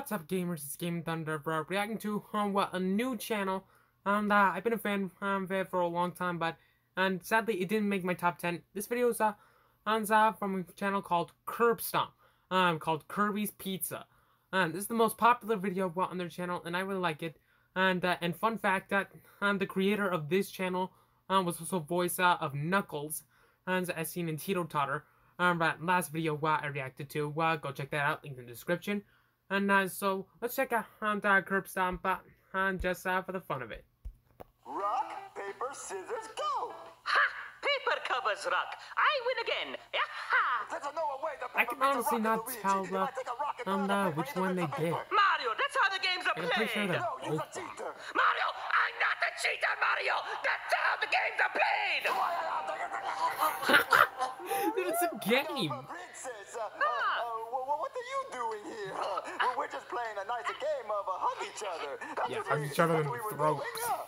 What's up, gamers? It's Gamin Thunder, bro. Reacting to um, what a new channel. Um, uh, I've been a fan um, of it for a long time, but and sadly it didn't make my top ten. This video is uh, on uh, from a channel called Kirbstomp, um, called Kirby's Pizza. And this is the most popular video what on their channel, and I really like it. And uh, and fun fact that um, the creator of this channel um, was also voice uh, of Knuckles, and as seen in Teeter Totter. Um, but last video what I reacted to, uh, go check that out, link in the description. And uh, so let's check out um, the Kirbstomp uh, um, just uh, for the fun of it. Rock, paper, scissors, go! Ha! Paper covers rock. I win again. Ha! There's no way the I can honestly rock, not Luigi. tell If the I take a rock and um throw it uh, which one they it's did. Mario, that's how the games are And I'm pretty sure played. that No, you're a cheater. Mario, I'm not a cheater, Mario. That's how the games are played. Dude, it's a game. Are you doing here? Uh, well, we're just playing a nicer game of uh, hug each other. That's Yeah, what hug we- each other that's in the we throat.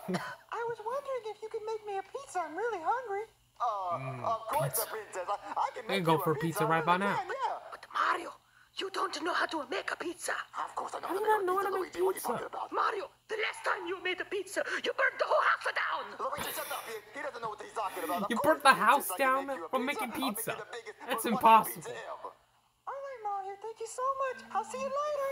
I was wondering if you could make me a pizza. I'm really hungry. Uh, of course, pizza. Princess. I, I can can make go you for a pizza I right by now. can, yeah. But Mario, you don't know how to make a pizza. Of course I know How how do to you make not know a how to pizza, make Luigi. What are you talking about? Mario, the last time you made a pizza, you burned the whole house down. Luigi, shut up. He, he doesn't know what he's talking about. Of You burnt the house down make you from making I'll make you pizza. That's wonderful impossible. pizza ever. All right, Mario. Thank you so much. I'll see you later.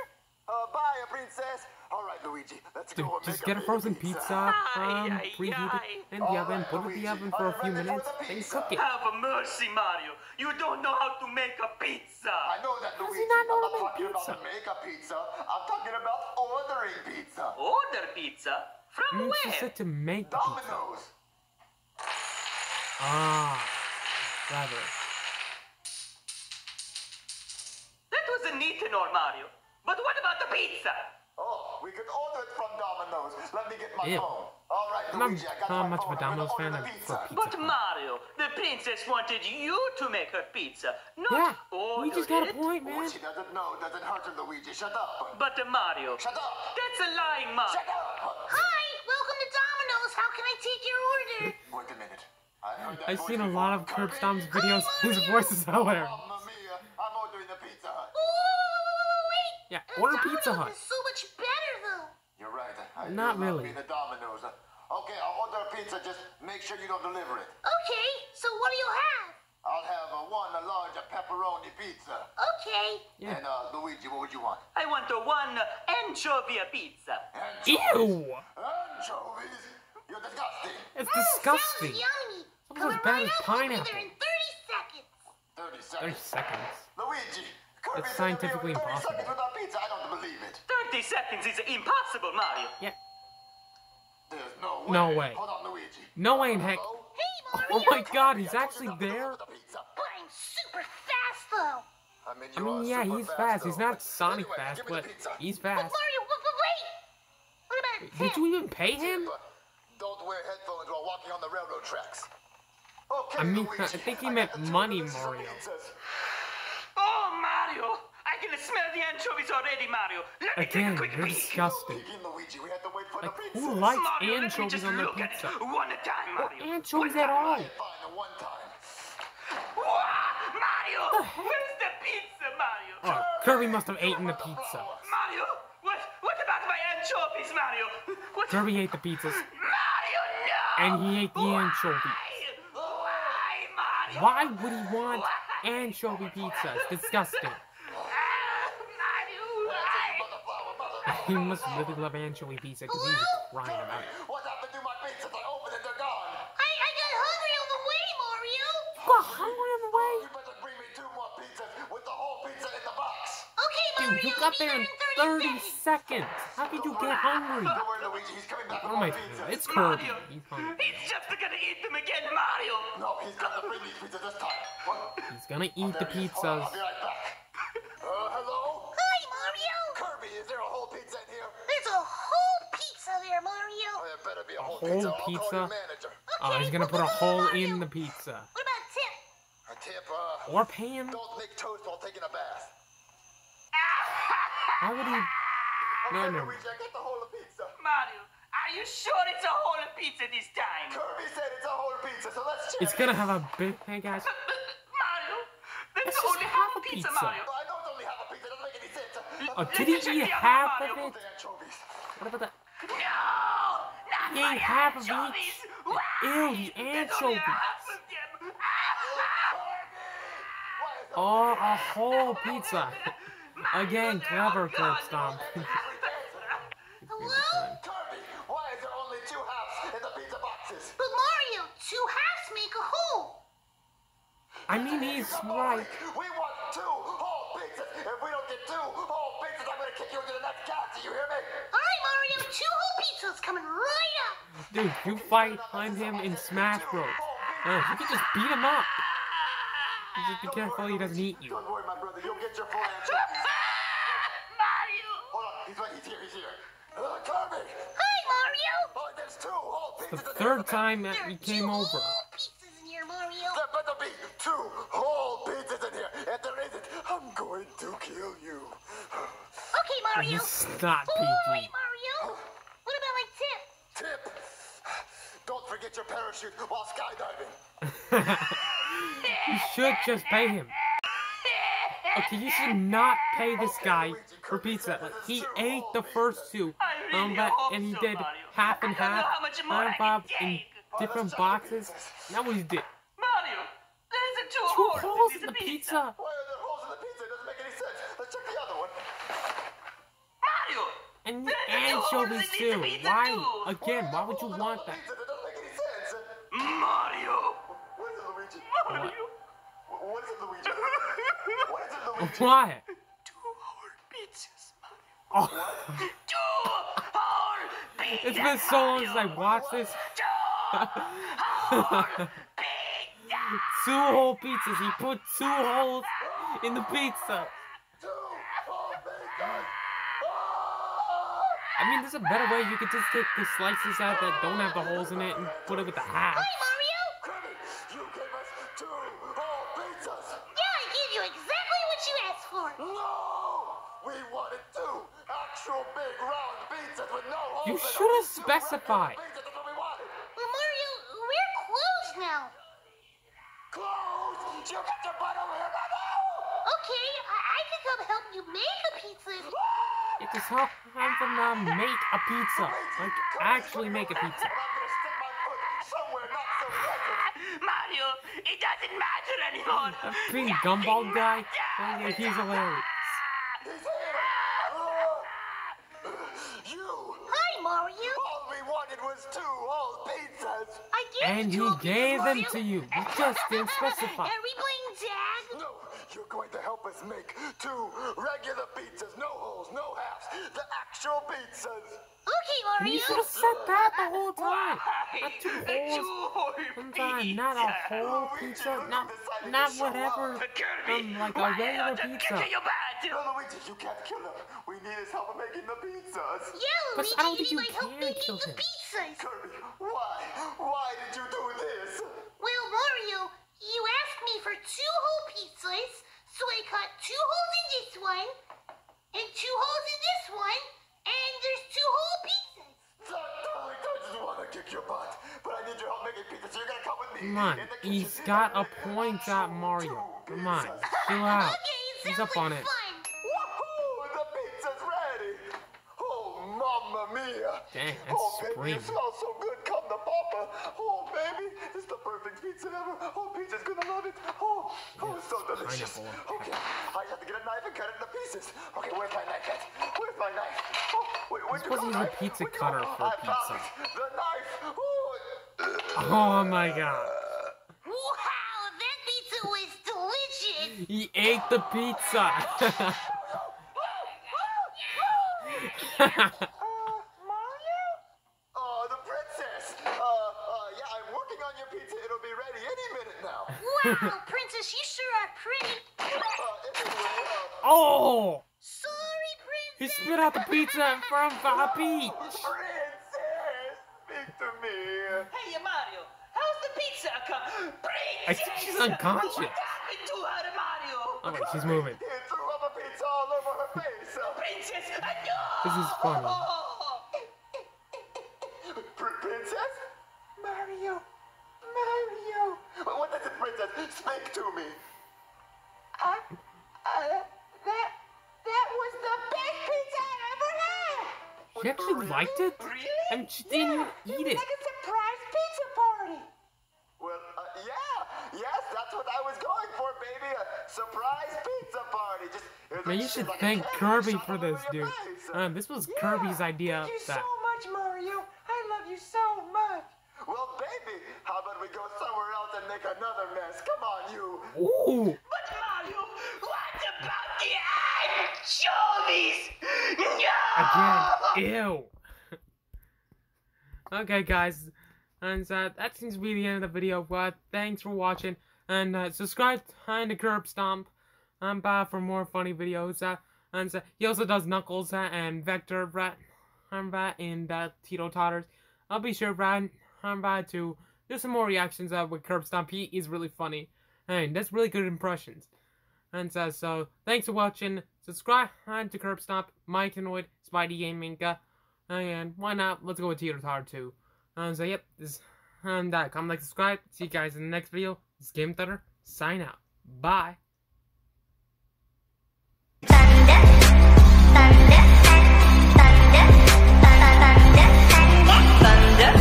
Uh, bye, princess. All right, Luigi, let's Dude, go and just make get a frozen pizza, um, Ay, ay, preheat it in the oven, put it in the oven for a few minutes, then cook it. Have mercy, Mario. You don't know how to make a pizza. I know that, Does he Luigi. not know I'm how to not make talking pizza? about to make a pizza. I'm talking about ordering pizza. Order pizza? From Mm, she where? said to make the pizza. Domino's. Ah, clever. That was a neat and all, Mario. But what about the pizza? Oh, we could order it from Domino's. Let me get my Ew. phone. All right, I'm not Luigi, I got how my much of phone. a I'm Domino's fan of pizza. pizza. But Mario, the princess wanted you to make her pizza, not Yeah, order we just got a it. point, What man. she doesn't know doesn't hurt her, Luigi. Shut up. But uh, Mario, Shut up. that's a lying Mario. Shut up. Hi, welcome to Domino's. How can I take your order? Wait a minute. I heard that I've seen a lot of Curb Kirby? Stomp's videos. His voice is hilarious. Order Domino's Pizza Hut. is so much better, though. You're right. I do Not really. being a Domino's. Okay, I'll order a pizza. Just make sure you don't deliver it. Okay, so what do you have? I'll have a one a large pepperoni pizza. Okay. Yeah. And uh, Luigi, what would you want? I want a one anchovy pizza. Anchovies. Ew! Anchovies. You're disgusting. It's Mm, disgusting. Sounds yummy. Almost as Coming bad right as up. I'll be pineapple. there in 30 seconds. 30 30 seconds. seconds. Luigi, Kirby's That's scientifically here with 30 impossible. seconds without pizza. I don't believe it. 30 seconds is impossible, Mario. Yeah. There's no way. No way. Hold on, Luigi. No way in heck. Hey, oh Mario. Oh my god, he's actually there? The. But I'm super fast, though. I mean, I mean, are yeah, super he's fast. He's not Sonic Anyway, fast, give me the but he's fast. Mario, but, but wait. What about a tip? Did you even pay him? Don't wear headphones while walking on the railroad tracks. Okay, I mean, Luigi, I think he meant money, delicious Mario. Pizzas. Oh, Mario! I can smell the anchovies already, Mario. Let me Again, take a quick you're peek. disgusting. Speaking, Luigi, we had to wait for Like, the pizza. who likes Mario, anchovies on their pizza? it. One at a time, Or Mario. anchovies One at all. Fine, the one time. Wow, Mario! Where's the pizza, Mario? Oh, oh Kirby must have eaten the pizza. Mario! What, what about my anchovies, Mario? What? Kirby ate the pizzas. Mario, no! And he ate the anchovies. Why? Why, Mario? Why would he want anchovy pizza? It's disgusting. Mario, why? He must really love anchovy pizza because he's crying about it. What happened to my pizzas? I opened it, they're gone. I, I got hungry on the way, Mario. You got hungry on the way? Oh, you better bring me two more pizzas with the whole pizza in the box. Okay, Mario. Dude, you got be there in 30 seconds. How could you get hungry? Don't worry, Luigi, he's coming back Oh my more pizzas. god, it's Kirby. Mario, He's hungry. he's just gonna eat them again, Mario. No, he's gonna bring these pizzas this time. What? He's gonna eat the There. Hold on, pizzas. I'll be right back. Uh, hello? Hi, Mario. Kirby, is there a whole pizza in here? There's a whole pizza there, Mario. Oh, there better be a whole, whole pizza. I'll pizza? call your manager. Oh, he's gonna put a hole in the pizza. What about tip? A tip, uh, Or pay him? don't make toast while taking a bath. Why would he? No, Okay, no. Luigi, I got the whole pizza. Mario, are you sure it's a whole pizza this time? Kirby said it's a whole pizza, so let's check. It's gonna have a big. Hey guys, Mario, that's Let's just only half a a pizza, pizza. Mario. I know it's only half a pizza. It doesn't make any sense. Oh, did he eat half of it? What about that? No! Not He ate half of anchovies. each. Why? Ew, the anchovies. half of them. Oh, oh a whole pizza. Again, clever, Curb Stomp. Hello? Kirby, why is there only two halves in the pizza boxes? But Mario, two halves make a whole. I mean, he's Come right. We want two whole pizzas. If we don't get two whole pizzas, I'm gonna kick you into the next cast. Do you hear me? All right, Mario, two whole pizzas coming right up. Dude, you fight on him in Smash Bros. Uh, you can just beat him up. Just be careful he doesn't eat you. Don't worry, my brother. You'll get your full anchovies. Mario! Hold on. He's right. He's here. He's here. Uh, Kirby. Hi, Mario. Oh, there's two whole pizzas. The in here. third time that There he are came two over. whole pizzas in here, Mario. There better be two whole pizzas in here. If there isn't, I'm going to kill you. Okay, Mario. He's not Oh, wait, PG. Mario. What about my tip? Tip. Don't forget your parachute while skydiving. You should just pay him. Okay, you should not pay this guy for pizza. Like, he ate the first two, I really um, but and he did half and I don't know half, how much more I half can in take. different boxes. That was it. Mario! There's a two, Two holes holes in in the this pizza. Why are there holes in the pizza? It doesn't make any sense. Let's check the other one. Mario! And the There's a two holes anchovies too. pizza, Why? too. Again, why would you want that? pizza? That doesn't make any sense. Mario! What is it, Luigi? Mario! Wh- What is it, Luigi? What is it, Luigi? Why? Two whole pizzas, Mario. It's been so long since I watched this. Two whole pizzas! He put two holes in the pizza. I mean, there's a better way. You could just take the slices out that don't have the holes in it and put it with the halves. Should have Two specified. regular pizzas, that's what we wanted. Well, Mario, we're closed now. Close! You got your butt over here now! Okay, I, I can come help you make a pizza. It just help have them uh, make a pizza. Like, actually make a pizza. And I'm gonna stick my foot somewhere not so pleasant. Mario, it doesn't matter anymore. That green gumball guy, oh, yeah, he's hilarious. Wanted was two whole pizzas! I gave And you he two of these, gave them Mario. to you. You just didn't specify. Are we playing tag? No, you're going to help us make two regular pizzas, no holes, no halves, the actual pizzas. Okay, And Mario. you should have said that the whole time. Not two holes. two whole Sometime, not a whole pizza, not not whatever. Kirby, Um, like a why regular are you pizza. kicking your butt? No, Luigi, you can't kill him. We need his help in making the pizzas. Yeah, But Luigi, I don't think you you might help can me make the pizzas. Kirby, why? Why did you do this? Well, Mario, you asked me for two whole pizzas, so I cut two holes in this one, and two holes in this one, and there's two whole pizzas. That totally doesn't want to kick your butt, but I need your help making pizza, so you're gonna come with me. Come on, in the he's kitchen got a point actual at Mario. Come on, pizzas. chill out. Okay, He's sounds up on it. fun. That's baby, supreme. it smells so good, come to papa! Oh, baby, it's the perfect pizza ever! Oh, pizza's gonna love it! Oh, oh, it's so delicious! pineapple Okay, I have to get a knife and cut it into pieces. Okay, where's my knife at? Where's my knife? Oh, where, where'd you supposed go, a knife? pizza cutter for I pizza. found it. The knife! Oh, Oh my god. Wow, that pizza was delicious. He ate the pizza. Wow, Princess, you sure are pretty. Anyway, oh! Sorry, Princess! He spit out the pizza from the peach. Princess, speak to me. Hey, Mario, how's the pizza come? I think she's unconscious. What happened to her, Mario? Oh wait, she's moving. He threw up a pizza all over her face. Princess, no! This is funny. Oh, oh, She actually Really? liked it? Really? I mean, she didn't even It eat was it. like a surprise pizza party. Well, uh, yeah, yes, that's what I was going for, baby. A surprise pizza party. Just here's Man, a you should like thank Kirby for this, dude. face. Uh, this was Yeah, Kirby's idea. Thank you that- so much, Mario. I love you so much. Well, baby, how about we go somewhere else and make another mess? Come on, you. Ooh! But anchovies? No! Again, ew. okay, guys, and uh, that seems to be the end of the video. But thanks for watching, and uh, subscribe to the Kirbstomp um, uh, for more funny videos. Uh, and uh, he also does Knuckles uh, and Vector, Brad, um, uh, and uh, Tito Totters. I'll be sure, Brad, um, uh, to do some more reactions uh, with Kirbstomp. He is really funny, and that's really good impressions. And uh, so, thanks for watching. Subscribe to Kirbstomp, Mike Tinoid, Spidey Gaming, uh, and why not? Let's go with Teeter Totter 2. Um, so, yep, this um, And that. Comment, like, subscribe. See you guys in the next video. This is Gamin Thunder. Sign out. Bye. thunder,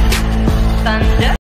thunder.